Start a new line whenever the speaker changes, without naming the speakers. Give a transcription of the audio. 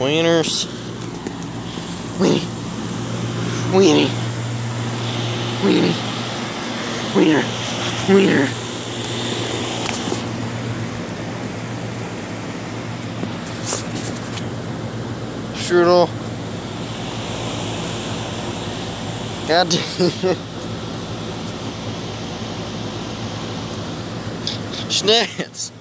Wieners. Weenie. Weenie. Weenie. Wiener. Wiener. Strudel. God damn. Schnitz.